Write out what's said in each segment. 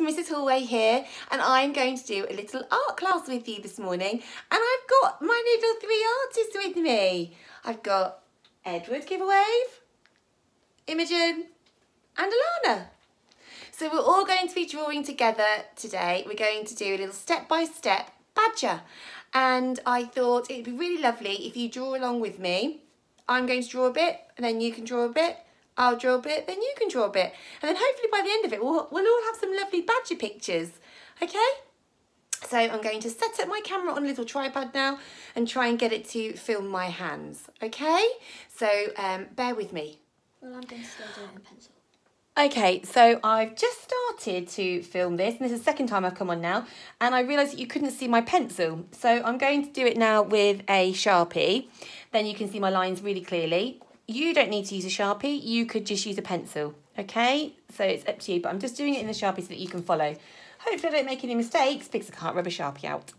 Mrs Hallway here and I'm going to do a little art class with you this morning and I've got my little three artists with me. I've got Edward, give a wave, Imogen and Alana. So we're all going to be drawing together today. We're going to do a little step-by-step -step badger and I thought it'd be really lovely if you draw along with me. I'm going to draw a bit and then you can draw a bit I'll draw a bit, then you can draw a bit. And then hopefully by the end of it, we'll, we'll all have some lovely badger pictures, okay? So I'm going to set up my camera on a little tripod now and try and get it to film my hands, okay? So um, bear with me. Well, I'm going to still do it in pencil. Okay, so I've just started to film this, and this is the second time I've come on now, and I realised that you couldn't see my pencil. So I'm going to do it now with a Sharpie. Then you can see my lines really clearly. You don't need to use a Sharpie, you could just use a pencil, okay? So it's up to you, but I'm just doing it in the Sharpie so that you can follow. Hopefully I don't make any mistakes because I can't rub a Sharpie out.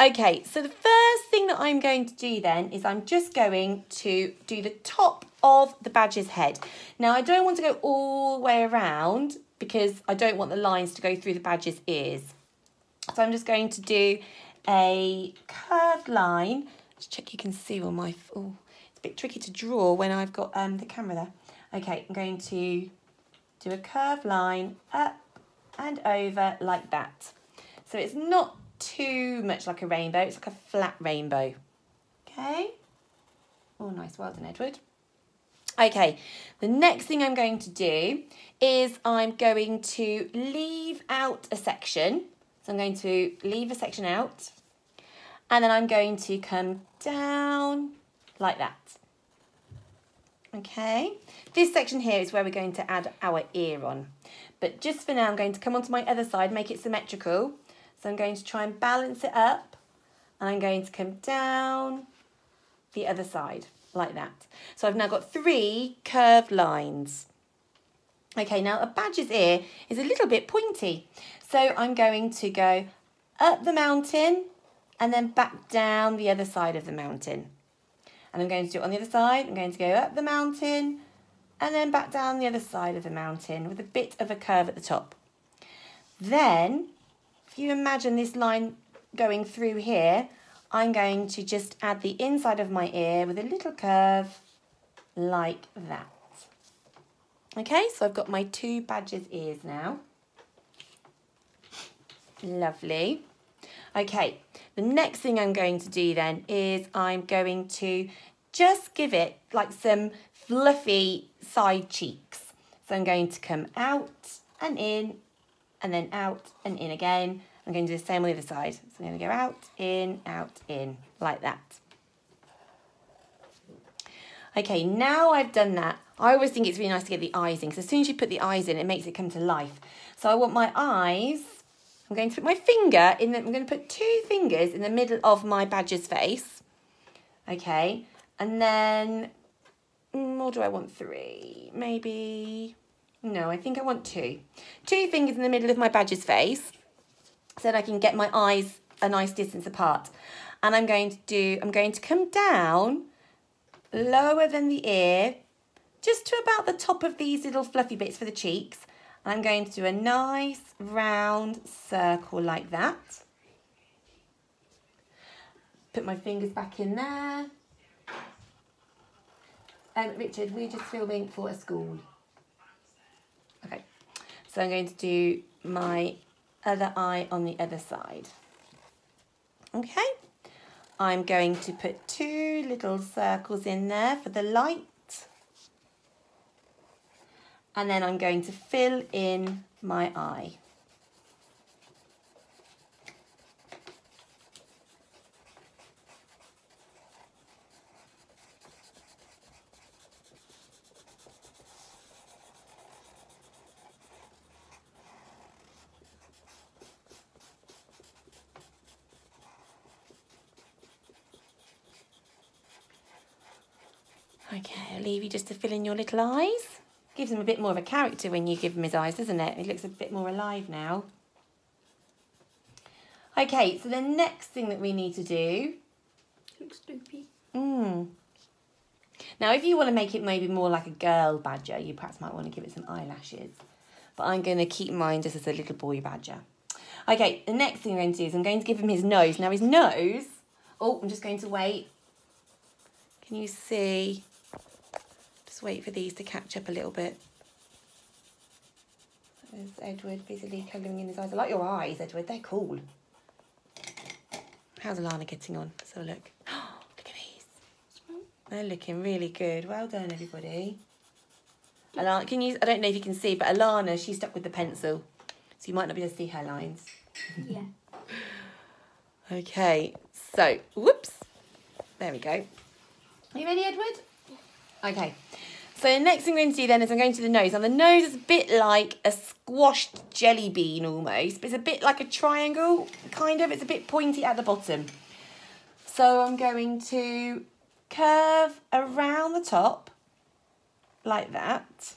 Okay, so the first thing that I'm going to do then is I'm just going to do the top of the badger's head. Now I don't want to go all the way around because I don't want the lines to go through the badger's ears. So I'm just going to do a curved line. Just check you can see all my... Oh, a bit tricky to draw when I've got um, the camera there. Okay, I'm going to do a curved line up and over like that. So it's not too much like a rainbow, it's like a flat rainbow. Okay. Oh, nice. Well done, Edward. Okay, the next thing I'm going to do is I'm going to leave out a section. So I'm going to leave a section out and then I'm going to come down like that. Okay, this section here is where we're going to add our ear on. But just for now, I'm going to come onto my other side, make it symmetrical. So I'm going to try and balance it up and I'm going to come down the other side like that. So I've now got three curved lines. Okay, now a badger's ear is a little bit pointy. So I'm going to go up the mountain and then back down the other side of the mountain. And I'm going to do it on the other side. I'm going to go up the mountain and then back down the other side of the mountain with a bit of a curve at the top. Then, if you imagine this line going through here, I'm going to just add the inside of my ear with a little curve like that. Okay, so I've got my two badger's ears now. Lovely. Okay, the next thing I'm going to do then is I'm going to just give it like some fluffy side cheeks. So I'm going to come out and in and then out and in again. I'm going to do the same on the other side. So I'm going to go out, in, out, in, like that. Okay, now I've done that, I always think it's really nice to get the eyes in because as soon as you put the eyes in, it makes it come to life. So I want my eyes I'm going to put my finger in the, I'm going to put two fingers in the middle of my badger's face. Okay, and then, mm, or do I want three? Maybe, no, I think I want two. Two fingers in the middle of my badger's face so that I can get my eyes a nice distance apart. And I'm going to do, I'm going to come down lower than the ear, just to about the top of these little fluffy bits for the cheeks. And I'm going to do a nice round circle like that. Put my fingers back in there. Um, Richard, we're just filming for a school. Okay, so I'm going to do my other eye on the other side. Okay, I'm going to put two little circles in there for the light and then I'm going to fill in my eye. Okay, I'll leave you just to fill in your little eyes. Gives him a bit more of a character when you give him his eyes, doesn't it? He looks a bit more alive now. Okay, so the next thing that we need to do... Looks loopy. Mm. Now, if you want to make it maybe more like a girl badger, you perhaps might want to give it some eyelashes. but I'm going to keep mine just as a little boy badger. Okay, the next thing I'm going to do is I'm going to give him his nose. Now his nose, oh, I'm just going to wait. Can you see? Just wait for these to catch up a little bit. There's Edward busily colouring in his eyes. I like your eyes, Edward. They're cool. How's Alana getting on? Let's have a look. look at these. They're looking really good. Well done, everybody. Alana, can you? I don't know if you can see, but Alana, she's stuck with the pencil, so you might not be able to see her lines. Yeah. Okay, so whoops. There we go. Are you ready, Edward? Okay. So the next thing I'm going to do then is I'm going to the nose. Now the nose is a bit like a squashed jelly bean almost, but it's a bit like a triangle, kind of. It's a bit pointy at the bottom. So I'm going to curve around the top like that.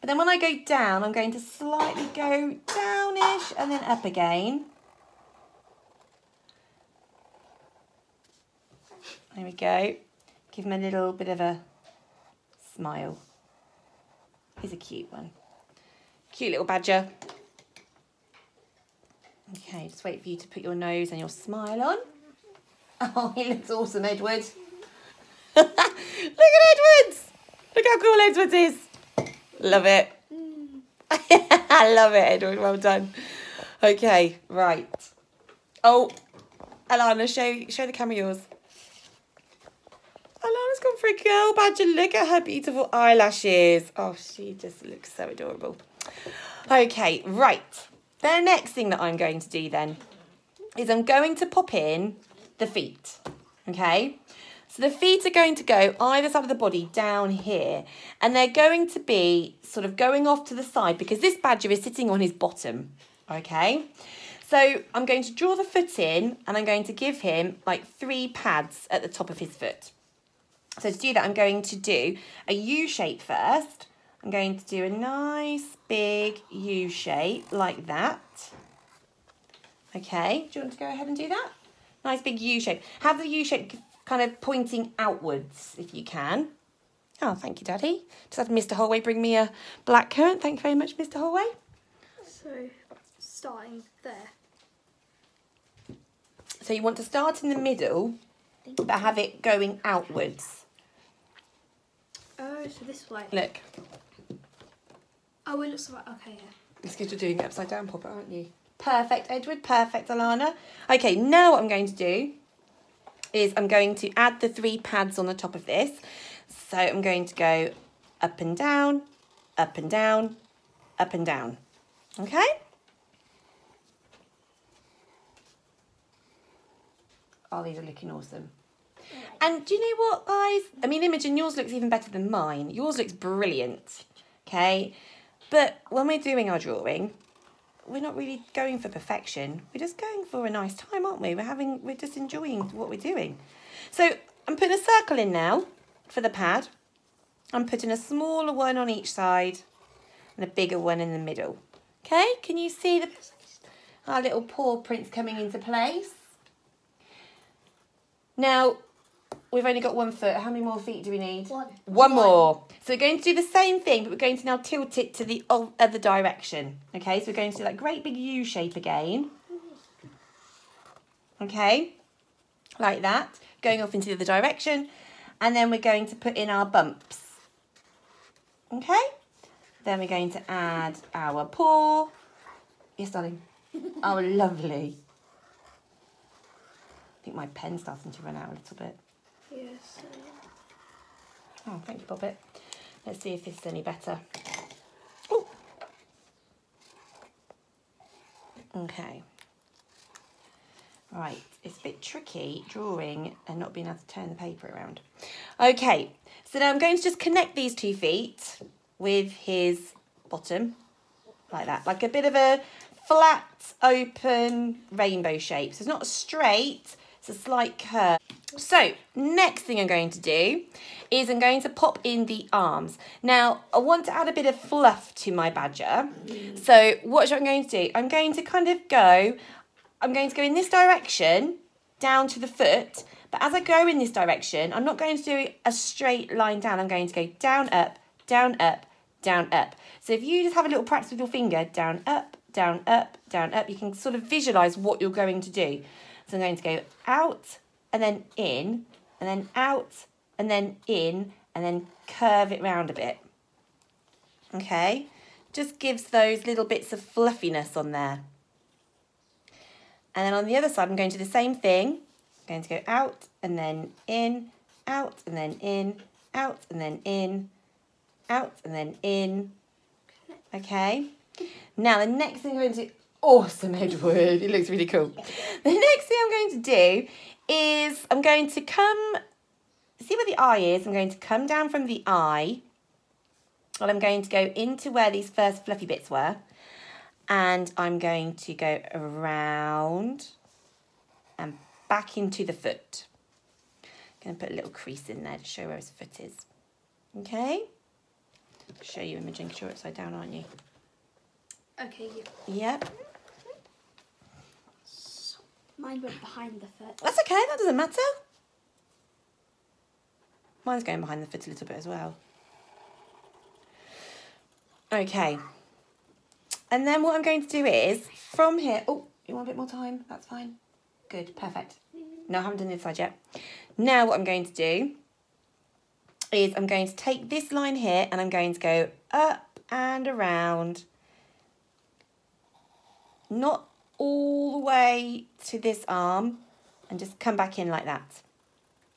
But then when I go down, I'm going to slightly go downish and then up again. There we go. Give him a little bit of a smile. He's a cute one. Cute little badger. Okay, just wait for you to put your nose and your smile on. Oh, he looks awesome, Edward. Look at Edwards! Look how cool Edwards is. Love it. I love it, Edward. Well done. Okay, right. Oh, Alana, show show the camera yours. Alana's gone for a girl badger. Look at her beautiful eyelashes. Oh, she just looks so adorable. Okay, right. The next thing that I'm going to do then is I'm going to pop in the feet. Okay? So the feet are going to go either side of the body down here, and they're going to be sort of going off to the side because this badger is sitting on his bottom. Okay? So I'm going to draw the foot in and I'm going to give him like three pads at the top of his foot. So to do that, I'm going to do a U shape first. I'm going to do a nice big U shape like that. Okay, do you want to go ahead and do that? Nice big U shape. Have the U shape kind of pointing outwards if you can. Oh, thank you, Daddy. Just had Mr. Holway bring me a black currant. Thank you very much, Mr. Holway. So, starting there. So you want to start in the middle, but have it going outwards. So this way. Look, Oh, it looks like. Okay, yeah. it's because you're doing it upside down, Popper, aren't you? Perfect, Edward. Perfect, Alana. Okay, now what I'm going to do is I'm going to add the three pads on the top of this. So I'm going to go up and down, up and down, up and down. Okay? Oh, these are looking awesome. And do you know what, guys? I mean, Imogen, yours looks even better than mine. Yours looks brilliant. Okay? But when we're doing our drawing, we're not really going for perfection. We're just going for a nice time, aren't we? We're having, we're just enjoying what we're doing. So I'm putting a circle in now for the pad. I'm putting a smaller one on each side and a bigger one in the middle. Okay, can you see the our little paw prints coming into place? Now, we've only got one foot. How many more feet do we need? One. One more. So we're going to do the same thing, but we're going to now tilt it to the other direction. Okay, so we're going to do that great big U shape again. Okay, like that, going off into the other direction. And then we're going to put in our bumps. Okay, then we're going to add our paw. Yes, darling. Oh, lovely. I think my pen's starting to run out a little bit. Yes. Oh, thank you, Bobbit. Let's see if this is any better. Oh. Okay. Right, it's a bit tricky drawing and not being able to turn the paper around. Okay, so now I'm going to just connect these two feet with his bottom, like that, like a bit of a flat, open rainbow shape. So it's not straight, it's a slight curve. So next thing I'm going to do is I'm going to pop in the arms. Now I want to add a bit of fluff to my badger. So what I'm going to do, I'm going to kind of go, I'm going to go in this direction down to the foot. But as I go in this direction, I'm not going to do a straight line down. I'm going to go down, up, down, up, down, up. So if you just have a little practice with your finger, down, up, down, up, down, up, you can sort of visualize what you're going to do. So I'm going to go out and then in, and then out and then in, and then curve it round a bit. Okay, just gives those little bits of fluffiness on there. And then on the other side, I'm going to do the same thing. I'm going to go out and then in, out and then in, out and then in, out and then in. Okay. Now the next thing I'm going to do, awesome Edward, it looks really cool. The next thing I'm going to do is I'm going to come, see where the eye is, I'm going to come down from the eye and I'm going to go into where these first fluffy bits were and I'm going to go around and back into the foot. I'm going to put a little crease in there to show where his foot is. Okay? Show you Imogen because you're upside down, aren't you? Okay, yeah. Yep. Mine went behind the foot. That's okay, that doesn't matter. Mine's going behind the foot a little bit as well. Okay. And then what I'm going to do is, from here, oh, you want a bit more time? That's fine. Good, perfect. No, I haven't done this side yet. Now what I'm going to do is I'm going to take this line here and I'm going to go up and around. Not all the way to this arm and just come back in like that.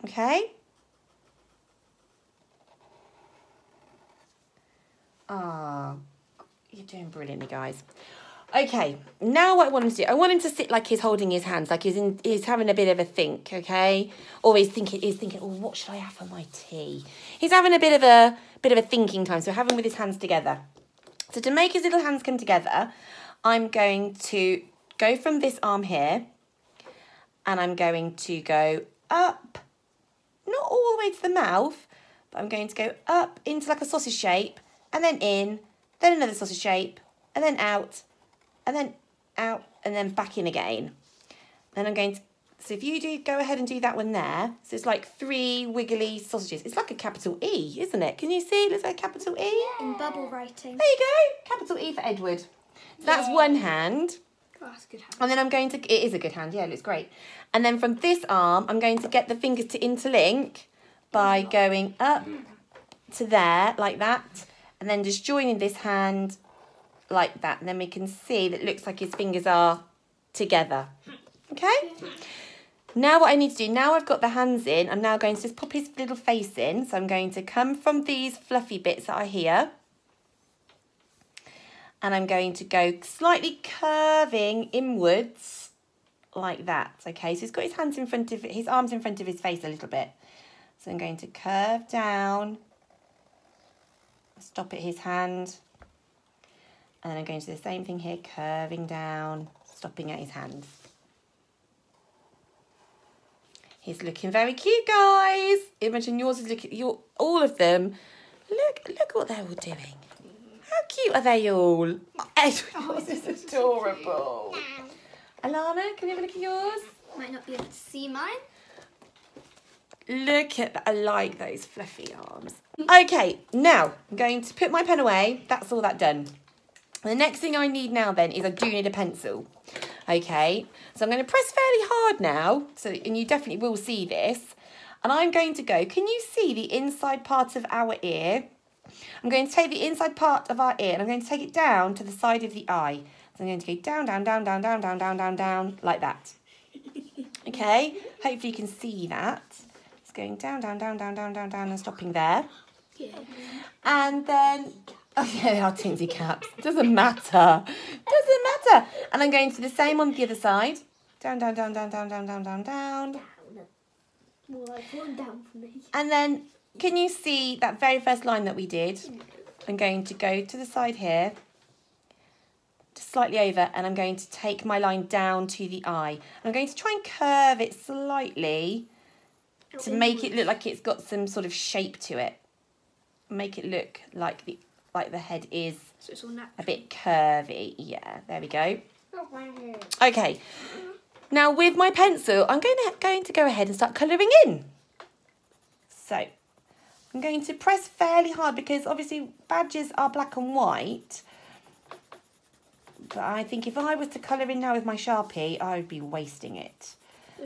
Okay? Ah, you're doing brilliantly, guys. Okay, now what I want him to do, I want him to sit like he's holding his hands, like he's in, he's having a bit of a think, okay? Always thinking, he's thinking, oh, what should I have for my tea? He's having a bit of a bit of a thinking time, so have him with his hands together. So to make his little hands come together, I'm going to go from this arm here, and I'm going to go up, not all the way to the mouth, but I'm going to go up into like a sausage shape, and then in, then another sausage shape, and then out, and then out, and then back in again. Then I'm going to, so if you do go ahead and do that one there, so it's like three wiggly sausages. It's like a capital E, isn't it? Can you see? It looks like a capital E. In bubble writing. There you go, capital E for Edward. So that's one hand. Oh, that's a good hand. And then I'm going to, it is a good hand, yeah, it looks great. And then from this arm, I'm going to get the fingers to interlink by going up to there, like that. And then just joining this hand like that. And then we can see that it looks like his fingers are together. Okay? Now what I need to do, now I've got the hands in, I'm now going to just pop his little face in. So I'm going to come from these fluffy bits that are here. And I'm going to go slightly curving inwards like that. Okay, so he's got his hands in front of, his arms in front of his face a little bit. So I'm going to curve down, stop at his hand. And then I'm going to do the same thing here, curving down, stopping at his hand. He's looking very cute, guys. Imagine yours is looking, your all of them. Look, look what they're all doing. How cute are they all? Oh, Edward, yours is adorable. Alana, can you have a look at yours? Might not be able to see mine. Look at that. I like those fluffy arms. Okay, now I'm going to put my pen away. That's all that done. The next thing I need now then is I do need a pencil. Okay, so I'm going to press fairly hard now, so and you definitely will see this. And I'm going to go, can you see the inside part of our ear? I'm going to take the inside part of our ear and I'm going to take it down to the side of the eye. So I'm going to go down, down, down, down, down, down, down, down, down, like that. Okay, hopefully you can see that. It's going down, down, down, down, down, down, down and stopping there. Yeah. And then, oh yeah, they are tinsy caps. Doesn't matter. Doesn't matter. And I'm going to do the same on the other side. Down, down, down, down, down, down, down, down, down. Well, I've down for me. And then, can you see that very first line that we did? I'm going to go to the side here, just slightly over, and I'm going to take my line down to the eye. I'm going to try and curve it slightly to make it look like it's got some sort of shape to it. Make it look like the like the head is So it's all a bit curvy. Yeah, there we go. Okay. Now with my pencil, I'm going to going to go ahead and start colouring in. So I'm going to press fairly hard because obviously badges are black and white. But I think if I was to colour in now with my Sharpie, I would be wasting it.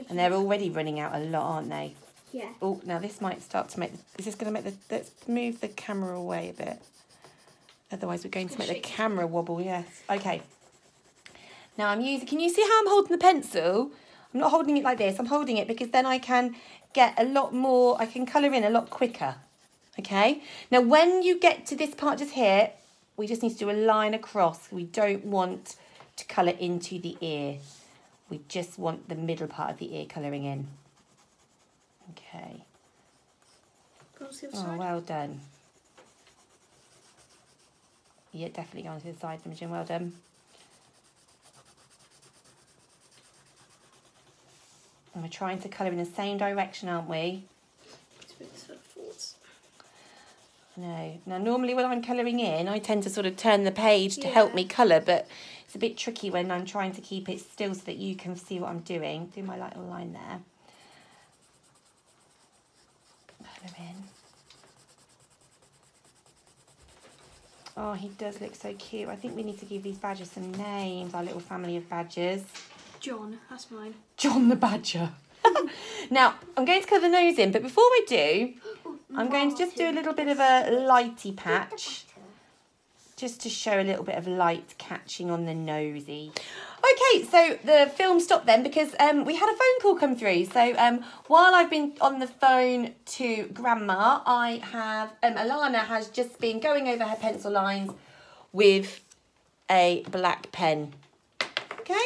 And they're already running out a lot, aren't they? Yeah. Oh, now this might start to make. Is this going to make the? Let's move the camera away a bit. Otherwise, we're going to make the camera wobble. Yes. Okay. Now I'm using. Can you see how I'm holding the pencil? I'm not holding it like this. I'm holding it because then I can get a lot more. I can colour in a lot quicker. Okay. Now, when you get to this part just here, we just need to do a line across. We don't want to colour into the ear. We just want the middle part of the ear colouring in. Okay. Go on to the other Oh, well done. Yeah, definitely going to the side, Imogen. Well done. And we're trying to colour in the same direction, aren't we? It's a bit sort of forwards. No. Now, normally when I'm colouring in, I tend to sort of turn the page to help me colour, but it's a bit tricky when I'm trying to keep it still so that you can see what I'm doing. Do my little line there. Colour in. Oh, he does look so cute. I think we need to give these badgers some names, our little family of badgers. John, that's mine. John the Badger. now, I'm going to colour the nose in, but before I do, I'm going to just do a little bit of a lighty patch, just to show a little bit of light catching on the nosy. Okay, so the film stopped then because um, we had a phone call come through. So um, while I've been on the phone to Grandma, I have um, Alana has just been going over her pencil lines with a black pen. Okay,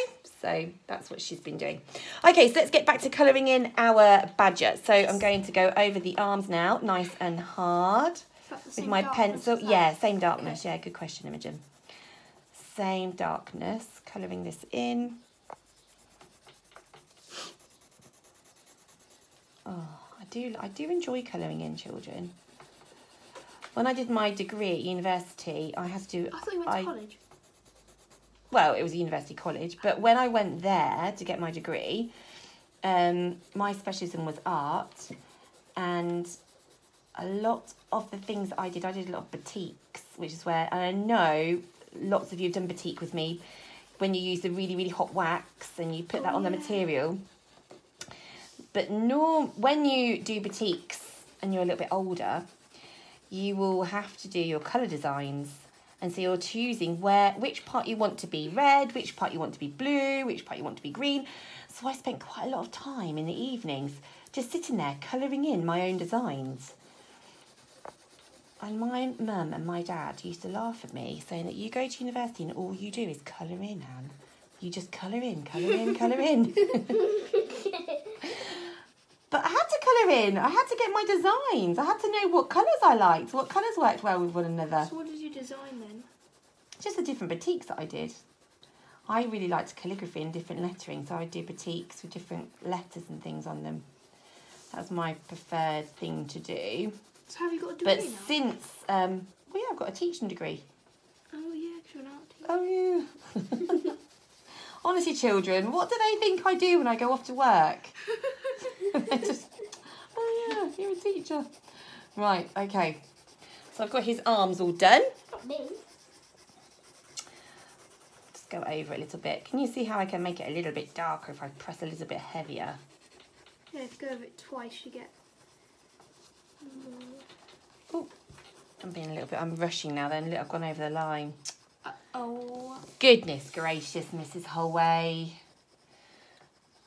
so that's what she's been doing. Okay, so let's get back to colouring in our badger. So I'm going to go over the arms now, nice and hard Is that the with my pencil. Yeah, same darkness. Yeah, good question, Imogen. Same darkness. Colouring this in. Oh, I do. I do enjoy colouring in children. When I did my degree at university, I had to do. I thought you went to college. Well, it was a university college, but when I went there to get my degree, um, my specialism was art, and a lot of the things that I did, I did a lot of batiks, which is where, and I know lots of you have done batik with me, when you use the really, really hot wax and you put that Oh, on the material. But norm, when you do batiks and you're a little bit older, you will have to do your colour designs. And so you're choosing where which part you want to be red, which part you want to be blue, which part you want to be green. So I spent quite a lot of time in the evenings just sitting there colouring in my own designs. And my mum and my dad used to laugh at me, saying that you go to university and all you do is colour in, Anne. You just colour in, colour in, colour in. but I had to colour in. I had to get my designs. I had to know what colours I liked, what colours worked well with one another. So what did you design then? Just the different batiks that I did. I really liked calligraphy and different lettering, so I would do batiks with different letters and things on them. That was my preferred thing to do. So have you got a degree But now? since, um, well, yeah, I've got a teaching degree. oh yeah, 'cause you're an art teacher. Oh, yeah. Honestly, children, what do they think I do when I go off to work? they just, yeah, you're a teacher. Right, okay. So I've got his arms all done. Not me. Just go over it a little bit. Can you see how I can make it a little bit darker if I press a little bit heavier? Yeah, if you go over it twice, you get. Oh, I'm being a little bit, I'm rushing now then. Look, I've gone over the line. Uh, oh. Goodness gracious, Mrs. Holway.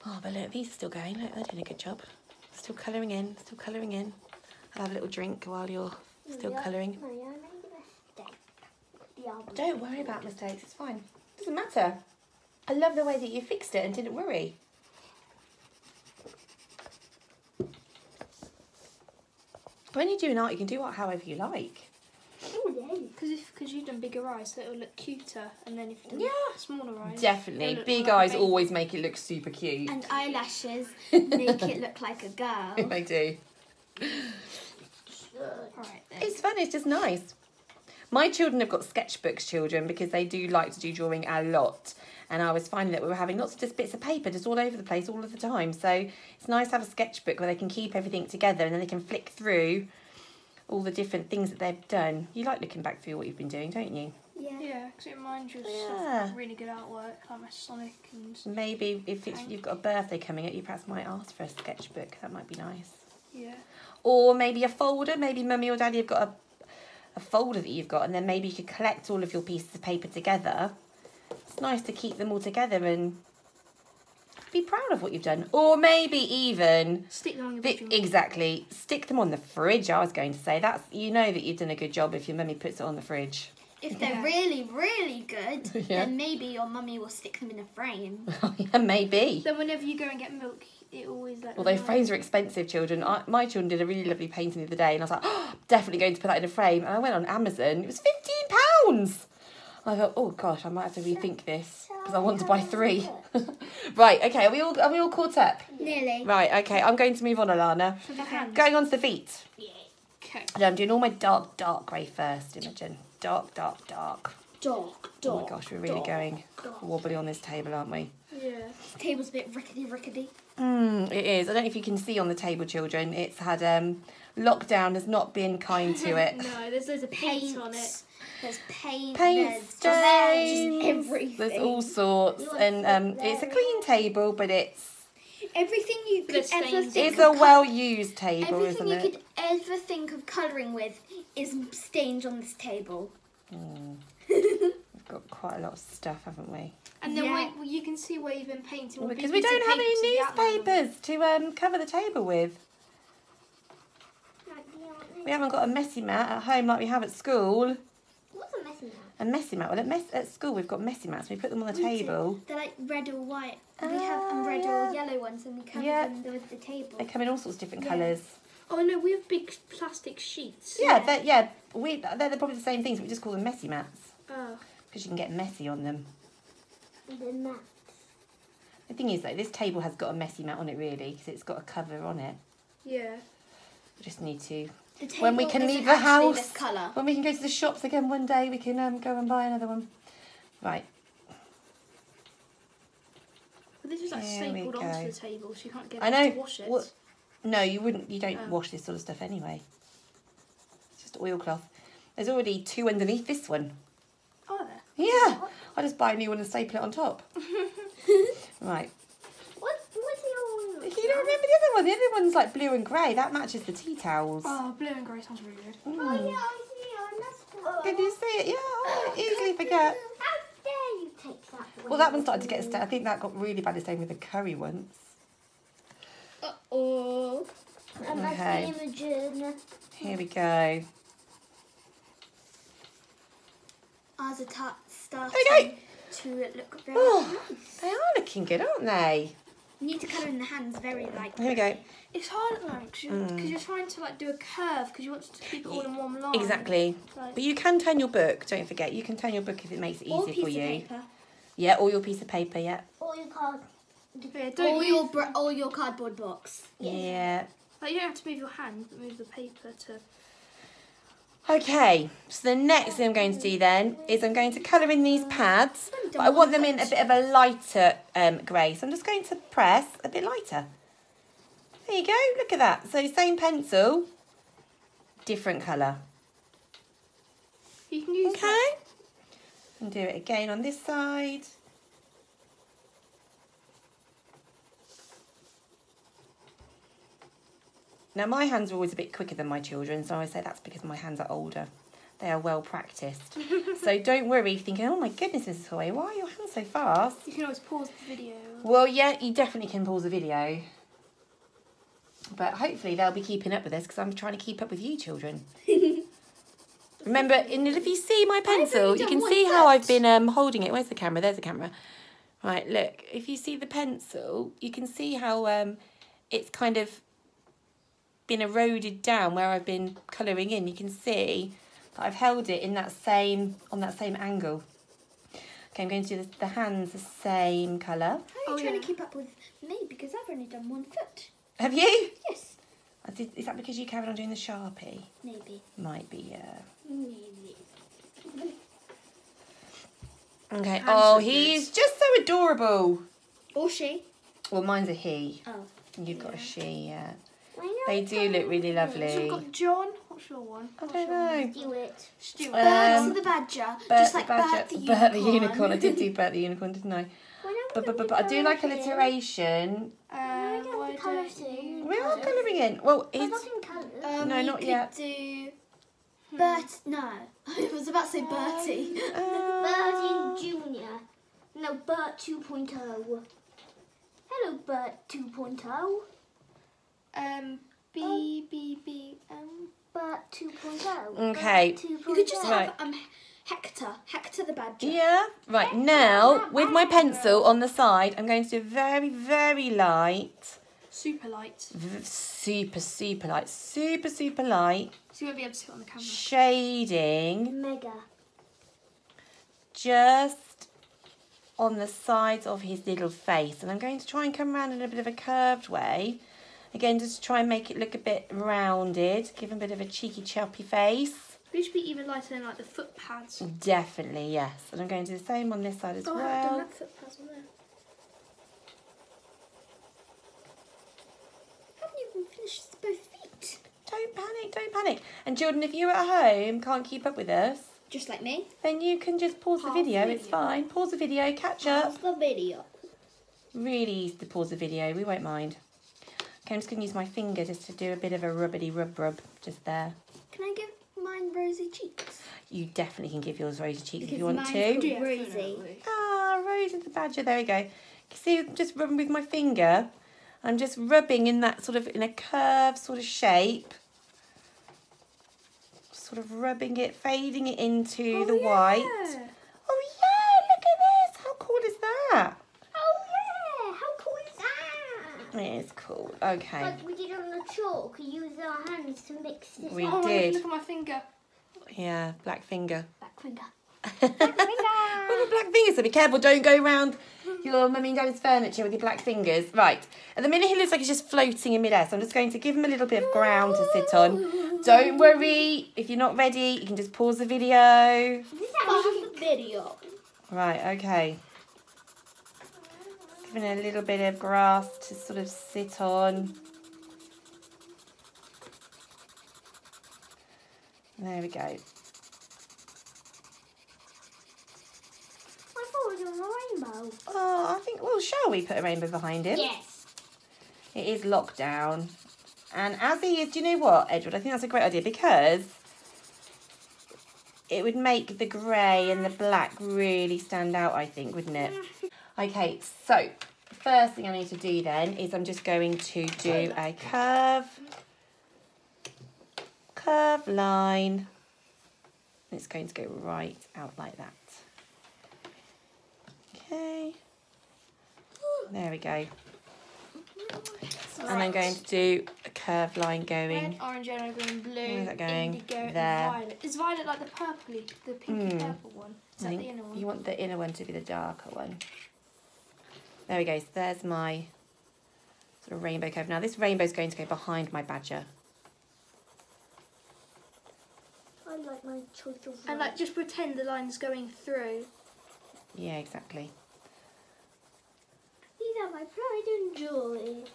Oh, but look, these are still going. Look, they're doing a good job. Still colouring in, still colouring in. I'll have a little drink while you're still colouring. Don't worry about mistakes, it's fine. Doesn't matter. I love the way that you fixed it and didn't worry. When you do an art, you can do it however you like. Because if because you've done bigger eyes, so it'll look cuter, and then if you've done Yeah. smaller eyes, Definitely. Big like eyes always make it look super cute. And eyelashes make it look like a girl. they do. Then. It's fun, it's just nice. My children have got sketchbooks, children, because they do like to do drawing a lot. And I was finding that we were having lots of just bits of paper just all over the place all of the time. So it's nice to have a sketchbook where they can keep everything together and then they can flick through all the different things that they've done. You like looking back through what you've been doing, don't you? Yeah. Yeah, because it reminds you of Yeah. stuff, really good artwork, like my Sonic and Maybe if it's, you've got a birthday coming up, you perhaps might ask for a sketchbook. That might be nice. yeah. Or maybe a folder. Maybe mummy or daddy have got a, a folder that you've got, and then maybe you could collect all of your pieces of paper together. It's nice to keep them all together and be proud of what you've done. Or maybe even Stick them on your Thi- exactly. Stick them on the fridge. I was going to say that's you know that you've done a good job if your mummy puts it on the fridge. If they're Yeah. really, really good, Yeah. then maybe your mummy will stick them in a frame. Oh, yeah, maybe. Then whenever you go and get milk, it always like. Although frames are expensive, children. I, my children did a really lovely painting the other day, and I was like, oh, definitely going to put that in a frame. And I went on Amazon. It was fifteen pounds. I thought, oh gosh, I might have to rethink this because I want to buy three. right. Okay. Are we all are we all caught up? Nearly. Right. Okay. I'm going to move on, Alana. For the hands. Going on to the feet. Yeah. Okay. And I'm doing all my dark, dark grey first, Imogen. Dark, dark, dark. Dark. Oh dog. my gosh, we're really dog, going dog. wobbly on this table, aren't we? Yeah. This table's a bit rickety, rickety. Mm, it is. I don't know if you can see on the table, children. It's had um, lockdown has not been kind to it. no, there's loads of paint, Paint. on it. There's paint. Paint there's stains. Just everything. There's all sorts, and um, it's a clean table, but it's Everything you could There's ever think it's of a col- well-used table, Everything isn't you it? could ever think of colouring with is stained on this table. We've got quite a lot of stuff, haven't we? And then Yeah. where, you can see where you've been painting. Well, because we don't have paper to the any outline of them. newspapers to um, cover the table with. We haven't got a messy mat at home like we have at school. What's a messy? Mat. Well, at, mess- at school we've got messy mats. We put them on the table. They're like red or white. And we Ah, have them red yeah. or yellow ones and we cover Yeah. them with the table. They come in all sorts of different Yeah. colours. Oh no, we have big plastic sheets. Yeah, Yeah. they're, yeah. We they're probably the same things. We just call them messy mats Oh. because you can get messy on them. The mats. The thing is, though, this table has got a messy mat on it really because it's got a cover on it. Yeah. We just need to. When we can leave the house. When we can go to the shops again one day, we can um, go and buy another one. Right. But this is like Here stapled onto the table, so you can't get I it know. to wash it. No, you wouldn't. You don't Oh. wash this sort of stuff anyway. It's just oilcloth. There's already two underneath this one. Oh, there. Yeah. I'll just buy a new one and staple it on top. right. What. You don't remember the other one? The other one's like blue and grey. That matches the tea towels. Oh, blue and grey sounds really good. Oh, Mm. yeah, I see. I must Did you see it? Yeah, oh, I easily forget. How dare you take that Well, that one started to get stained. I think that got really bad at staying with the curry once. Uh-oh. I must Okay. be Imogen. Here we go. Ours are ta- starting There we to look very Oh. nice. They are looking good, aren't they? You need to colour in the hands very like. Here we go. It's hard at the moment because you're, Mm. 'cause you're trying to like do a curve because you want to keep it all in one line. Exactly. Like, But you can turn your book, don't forget. You can turn your book if it makes it Or easier piece for of you. paper. Yeah, or your piece of paper, yeah. Or your card. yeah, don't Or your br- or your cardboard box. Yeah. like, you don't have to move your hand, but move the paper to. Okay, so the next thing I'm going to do then is I'm going to colour in these pads, but I want them in a bit of a lighter um, grey. So I'm just going to press a bit lighter. There you go, look at that. So same pencil, different colour. You can use Okay. that. And do it again on this side. Now my hands are always a bit quicker than my children, so I always say that's because my hands are older. They are well practiced. so don't worry thinking, oh my goodness, Mrs. Hoy, why are your hands so fast? You can always pause the video. Well, yeah, you definitely can pause the video. But hopefully they'll be keeping up with this because I'm trying to keep up with you children. Remember, and if you see my pencil, you can see how I've been um, holding it. Where's the camera? There's the camera. Right, look. If you see the pencil, you can see how um, it's kind of been eroded down where I've been colouring in. You can see that I've held it in that same on that same angle. Okay, I'm going to do the, the hands the same colour. How are you Oh, trying yeah. to keep up with me? Because I've only done one foot. Have you? Yes. I did, is that because you carried on doing the Sharpie? Maybe. Might be, yeah. Maybe. Okay. Hands oh, are he's just so adorable. Or she. Well, mine's a he. Oh. You've got a she, yeah. I know They do look really So lovely. we've got John, What's your one? I don't know. Do it. Stuart. Bert Um, the badger. Bert just the like Badger- Bert the Bert unicorn. the unicorn. I did do Bert the unicorn, didn't I? But, but, but, but I do like alliteration. Um, don't why the colours don't in. We are colouring in. Well, it's not in. Um, No, you not yet. Do Bert, no. I was about to say Bertie. uh, Bertie Junior. No, Bert 2.0. Hello, Bert oh. 2.0. um B B B um. Bert 2.0. Okay. Bert You could just 2.0. Right. have um Hector, Hector the badger. Yeah. Right now, with my pencil on the side, I'm going to do very, very light, Super light. v- super, super light, super, super light So you won't be able to see it on the camera. shading Mega. just on the sides of his little face. And I'm going to try and come around in a bit of a curved way. Again, just to try and make it look a bit rounded, give him a bit of a cheeky, choppy face. We should be even lighter than like the foot pads. Definitely, yes. And I'm going to do the same on this side as Oh, I haven't done well. that foot pads on there. haven't even finished both feet. Don't panic, don't panic. And children, if you're at home, can't keep up with us, Just like me. then you can just pause the Pause the video. It's fine. Pause the video, catch up. Pause the video. Really easy to pause the video. We won't mind. Okay, I'm just going to use my finger just to do a bit of a rubbity rub rub just there. Can I give mine rosy cheeks? You definitely can give yours rosy cheeks if you want mine's to. called- Rosie. Ah, Rosie the badger. There we go. You see, just rubbing with my finger. I'm just rubbing in that sort of in a curved sort of shape. Sort of rubbing it, fading it into the white. Oh yeah, look at this. How cool is that? Oh yeah! How cool is that? It is cool. Okay. Like we did on the chalk, we used our hands to mix it We up. oh, did. Look at my finger. Yeah, black finger. Black finger. With the black fingers, so be careful. Don't go around your mummy and daddy's furniture with your black fingers. Right. At the minute, he looks like he's just floating in midair, so I'm just going to give him a little bit of ground to sit on. Don't worry. If you're not ready, you can just pause the video. This is half the video. Right, okay. Giving it a little bit of grass to sort of sit on. There we go. I thought it was a rainbow. Oh, I think, well, shall we put a rainbow behind him? Yes. It is locked down. And as he is, do you know what, Edward? I think that's a great idea because it would make the grey and the black really stand out, I think, wouldn't it? Okay, so the first thing I need to do then is I'm just going to do a curve, curve line. It's going to go right out like that. Okay. There we go. And I'm going to do a curved line going. Red, orange, yellow, green, blue, Where's that going? indigo, There. violet. Is violet like the purpley, the pinky Hmm. purple one? Is that the inner one? you want the inner one to be the darker one. There we go. So there's my sort of rainbow curve. Now this rainbow is going to go behind my badger. I like my choice of And like just pretend the line's going through. Yeah, exactly. These are my pride and joy.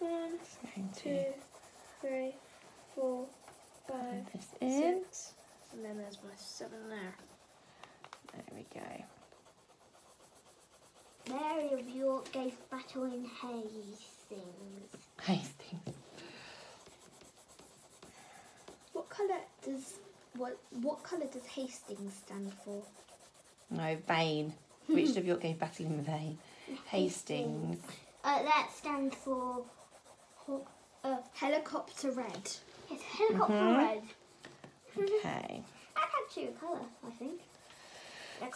One, Going to two, three, four, five, put this in. And then there's my seven there. There we go. Mary of York gave battle in Hastings. Hastings. What colour does what what colour does Hastings stand for? No, vain. Richard of York gave battle in vain. Hastings. Uh, that stands for uh, Helicopter red. it's helicopter Mhm. red. Okay. That had two colour, I think.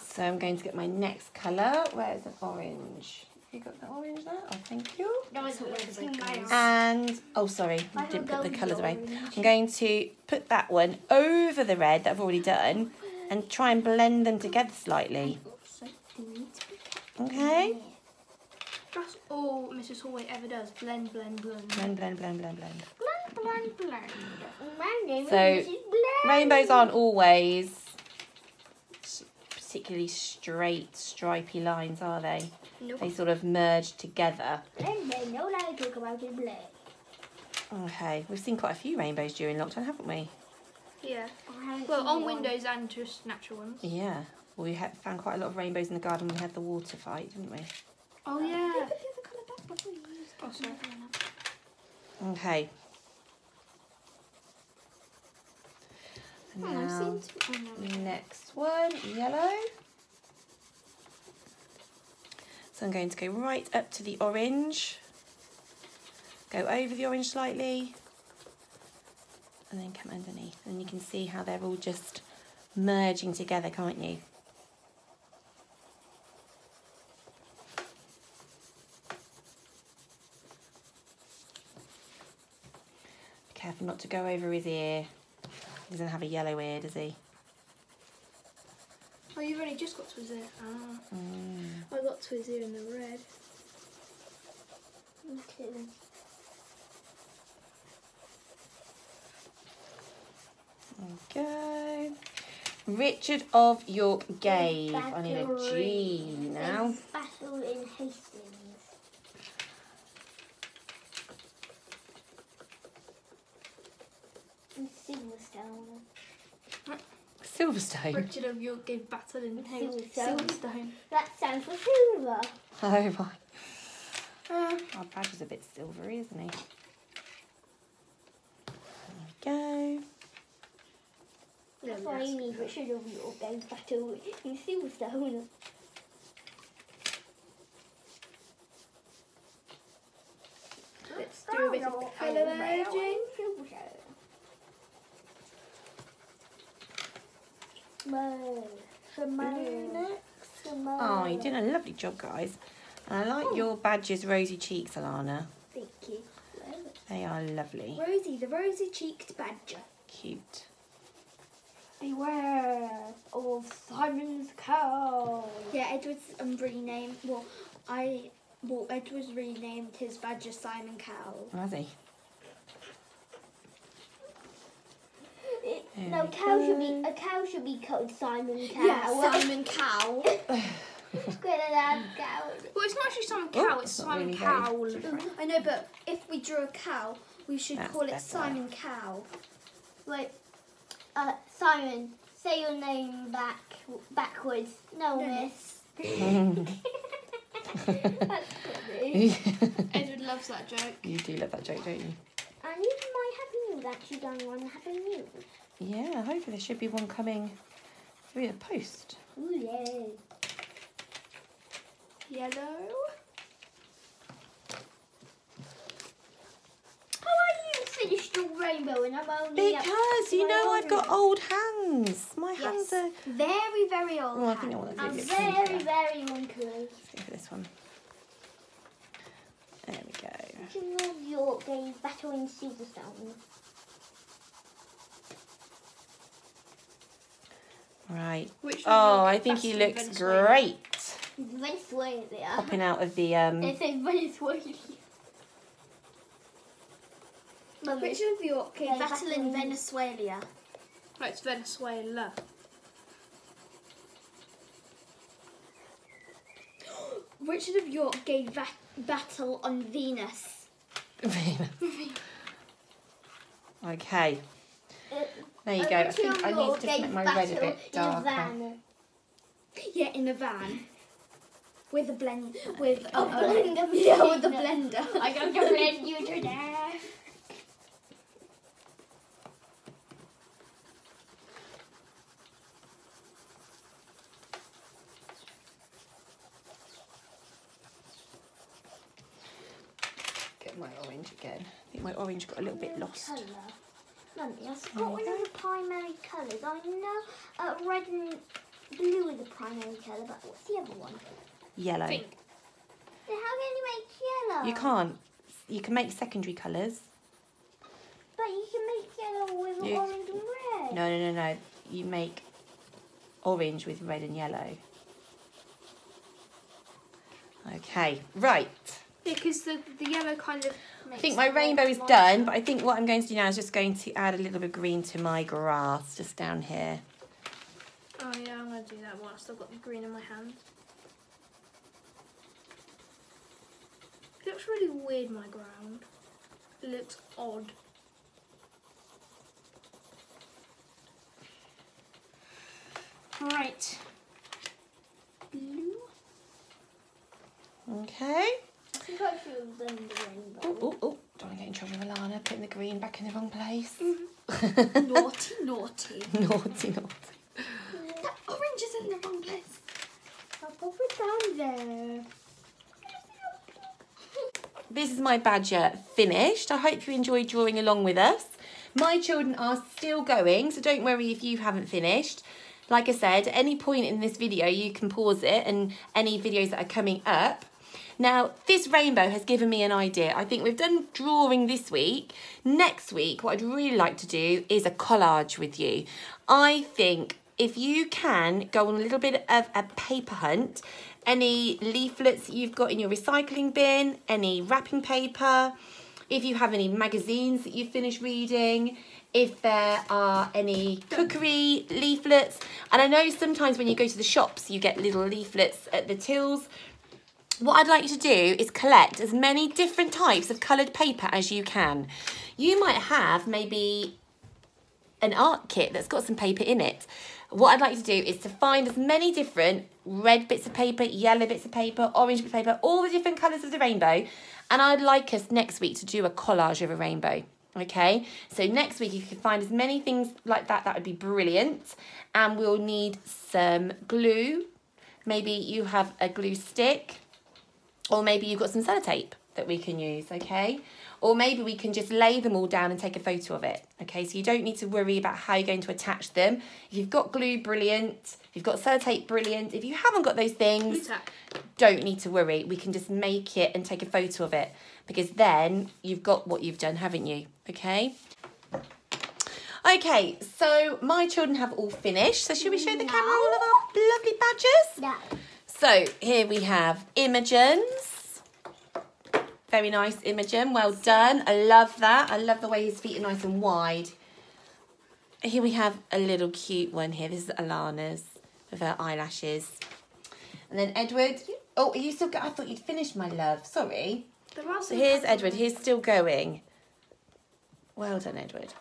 So I'm going to get my next colour. Where is an orange? You got the orange there? Oh, thank you. No, it's not And oh, sorry, I didn't put the colours away. I'm going to put that one over the red that I've already done, and try and blend them together slightly. Okay. That's all Mrs. Hallway ever does. Blend, blend, blend. Blend, blend, blend, blend, blend. Blend, blend, blend. My name So, is Mrs. Blend. Rainbows aren't always s- particularly straight, stripy lines, are they? Nope. They sort of merge together. Blend, blend. All I talk about is blend. Okay, we've seen quite a few rainbows during lockdown, haven't we? Yeah. Well, seen on one. windows and just natural ones. Yeah. Well, We had found quite a lot of rainbows in the garden when we had the water fight, didn't we? Oh Did yeah. Oh, you put the other colour back before you used Oh, it? sorry. Okay. And Oh, I've now, seen two- no. next one, yellow. So I'm going to go right up to the orange, go over the orange slightly, and then come underneath. And you can see how they're all just merging together, can't you? Be careful not to go over his ear. He doesn't have a yellow ear, does he? Oh, you've only just got to his ear. Ah. Mm. I got to his ear in the red. Me too. Okay. Richard of York gave. I need a G now. Battle in Hastings. And Silverstone. Silverstone. Richard of York gave battle in Silverstone. Silverstone. That stands for silver. Oh, my. Uh, our badge is a bit silvery, isn't he? There we go. There That's why go. you need Richard of York gave battle in Silverstone. Let's do a bit of colour merging. Blue next. Oh, you're doing a lovely job, guys. And I like your badge's rosy cheeks, Alana. Thank you. They are lovely. Rosie, the rosy-cheeked badger. Cute. Beware of Simon's cow. Yeah, Edward's um, renamed. Well, I. Well, Edward's renamed his badger Simon Cowell. Has he? There no, we cow should be a cow should be called Simon Cow. Yeah, Simon Cow. Good enough, cow. Well, it's not actually Simon Oh, Cow, it's Simon really Cowell. I know, but if we drew a cow, we should That's call it better. Simon Cow. Wait, uh, Simon, say your name back backwards. No, No, miss. That's funny. Edward loves that joke. you do love that joke, don't you? And you my Happy Meal actually done one Happy Meal. Yeah, hopefully there should be one coming through the post. Ooh yay. Yellow. How are you finished your rainbow and I'm only Because you know I've got old hands. My hands are. Very, very old. Oh, I think I want to I'm very, very wrinkly. Let's go for this one. There we go. Of York gave battle in Right. Which Oh, one I think he looks Venezuela? great. Venezuela. Popping out of the um. It says Venezuela. Mummy, Richard of York gave Okay, battle battle in in- Venezuela. No, it's Venezuela. Richard of York gave va- battle on Venus. Venus. okay. uh, There you go. I think I need to make my red a battle bit in a darker. van. Yeah, in a van. With a blend, with oh, A oh. a, blender yeah, with a blender. I got to blend you to death. Get my orange again. I think my orange got a little bit lost. Colour. Mummy, I've got one of the primary colours. I know uh, red and blue are the primary colour, but what's the other one? Yellow. Pink. Then how can you make yellow? You can't. You can make secondary colours. But you can make yellow with You- orange and red. No, no, no, no. You make orange with red and yellow. Okay, right. Yeah, because the, the yellow kind of. I think my rainbow is done, but I think what I'm going to do now is just going to add a little bit of green to my grass just down here. Oh yeah, I'm gonna do that while I've still got the green in my hand. It looks really weird, my ground. looks odd. Right. Blue. Okay. I think I feel them the rainbow. Oh, oh, oh. Don't want to get in trouble with Alana, putting the green back in the wrong place. Mm-hmm. naughty, naughty. naughty, naughty. That orange is in the wrong place. I'll pop it down there. This is my badger uh, finished. I hope you enjoyed drawing along with us. My children are still going, so don't worry if you haven't finished. Like I said, at any point in this video, you can pause it and any videos that are coming up. Now, this rainbow has given me an idea. I think we've done drawing this week. Next week, what I'd really like to do is a collage with you. I think if you can go on a little bit of a paper hunt, any leaflets you've got in your recycling bin, any wrapping paper, if you have any magazines that you've finished reading, if there are any cookery leaflets. And I know sometimes when you go to the shops, you get little leaflets at the tills. What I'd like you to do is collect as many different types of coloured paper as you can. You might have maybe an art kit that's got some paper in it. What I'd like you to do is to find as many different red bits of paper, yellow bits of paper, orange bits of paper, all the different colours of the rainbow. And I'd like us next week to do a collage of a rainbow. Okay, so next week if you can find as many things like that, that would be brilliant. And we'll need some glue. Maybe you have a glue stick or maybe you've got some sellotape that we can use, okay? Or maybe we can just lay them all down and take a photo of it, okay? So you don't need to worry about how you're going to attach them. If you've got glue, brilliant. If you've got sellotape, brilliant. If you haven't got those things, don't need to worry. We can just make it and take a photo of it because then you've got what you've done, haven't you? Okay. Okay, so my children have all finished. So should we show the camera all of our lovely badges? Yeah. So here we have Imogen's. Very nice Imogen, well done. I love that. I love the way his feet are nice and wide. Here we have a little cute one here. This is Alana's with her eyelashes. And then Edward. Oh, are you still go I thought you'd finished, my love. Sorry. There are So here's. Edward. He's still going. Well done, Edward.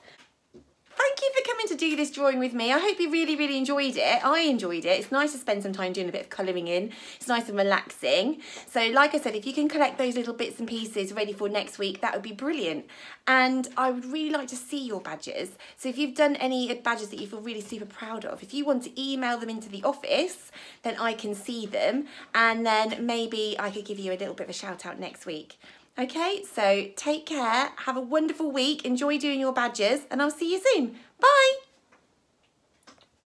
Thank you for coming to do this drawing with me. I hope you really, really enjoyed it. I enjoyed it. It's nice to spend some time doing a bit of colouring in. It's nice and relaxing. So like I said, if you can collect those little bits and pieces ready for next week, that would be brilliant. And I would really like to see your badges. So if you've done any badges that you feel really super proud of, if you want to email them into the office, then I can see them. And then maybe I could give you a little bit of a shout out next week. Okay, so take care, have a wonderful week, enjoy doing your badges, and I'll see you soon. Bye!